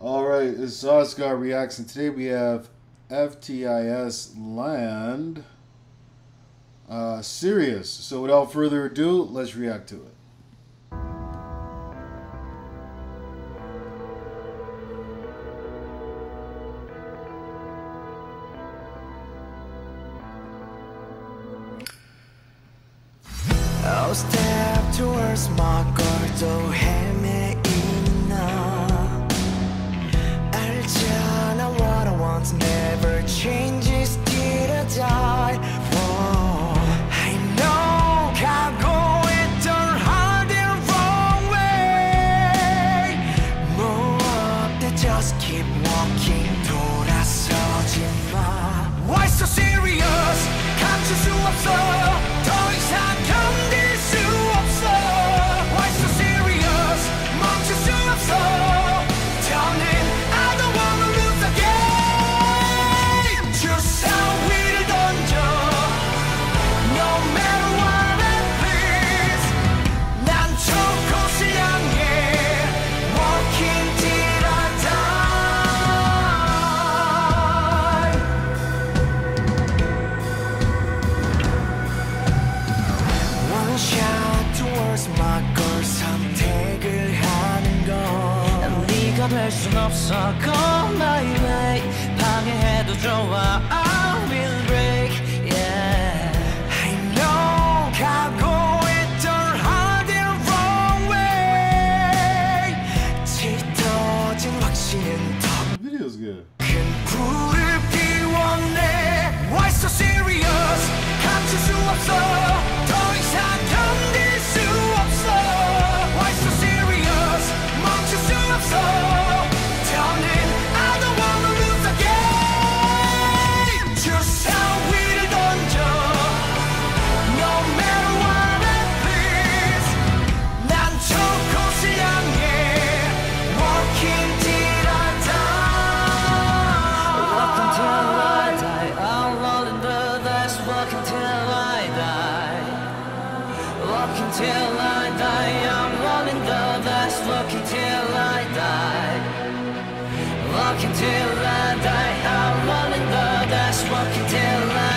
All right, it's Sauce God Reacts, and today we have FTISLAND uh, Serious. So without further ado, let's react to it. Step towards my just keep walking 돌아서지 마 Why so serious? 감출 수 없어 될 순 없어. Go my way. 방해해도 좋아. walking till I die I'm rolling the best. walking till I die Walking till I die I'm rolling the best. walking till I die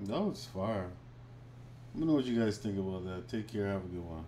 That was fire. Let me know what you guys think about that. Take care. Have a good one.